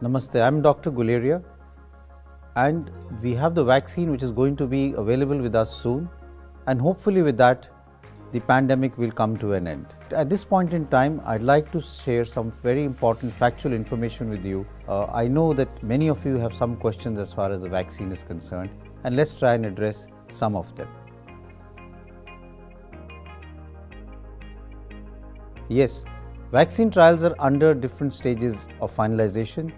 Namaste, I'm Dr. Guleria and we have the vaccine which is going to be available with us soon and hopefully with that the pandemic will come to an end. At this point in time, I'd like to share some very important factual information with you. Uh, I know that many of you have some questions as far as the vaccine is concerned and let's try and address some of them. Yes, vaccine trials are under different stages of finalization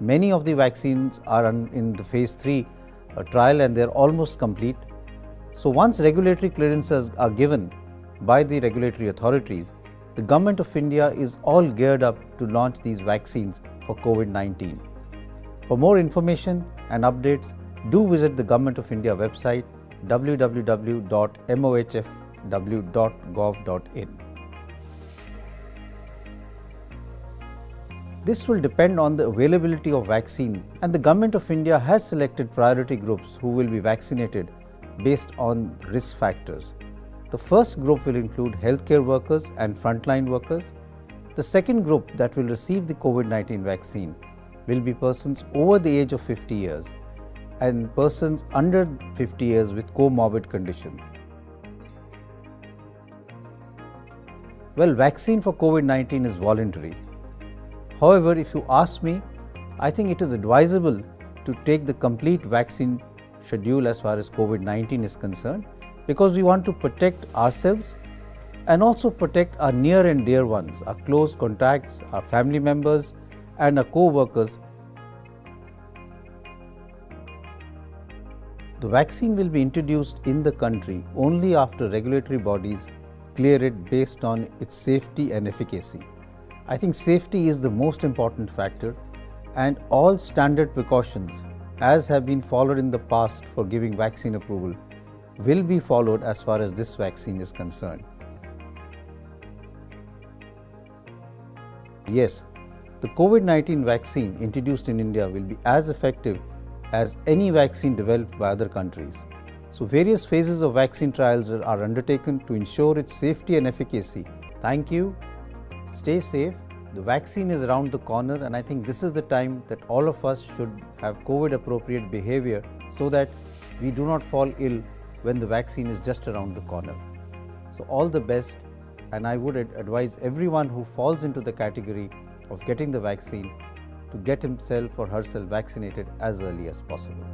Many of the vaccines are in the phase 3 uh, trial and they are almost complete. So, once regulatory clearances are given by the regulatory authorities, the Government of India is all geared up to launch these vaccines for COVID 19. For more information and updates, do visit the Government of India website www.mohfw.gov.in. This will depend on the availability of vaccine and the Government of India has selected priority groups who will be vaccinated based on risk factors. The first group will include healthcare workers and frontline workers. The second group that will receive the COVID-19 vaccine will be persons over the age of 50 years and persons under 50 years with comorbid conditions. Well, vaccine for COVID-19 is voluntary However, if you ask me, I think it is advisable to take the complete vaccine schedule as far as COVID 19 is concerned because we want to protect ourselves and also protect our near and dear ones, our close contacts, our family members, and our co workers. The vaccine will be introduced in the country only after regulatory bodies clear it based on its safety and efficacy. I think safety is the most important factor and all standard precautions as have been followed in the past for giving vaccine approval will be followed as far as this vaccine is concerned. Yes, the COVID-19 vaccine introduced in India will be as effective as any vaccine developed by other countries. So various phases of vaccine trials are undertaken to ensure its safety and efficacy. Thank you Stay safe. The vaccine is around the corner, and I think this is the time that all of us should have COVID appropriate behavior so that we do not fall ill when the vaccine is just around the corner. So, all the best, and I would advise everyone who falls into the category of getting the vaccine to get himself or herself vaccinated as early as possible.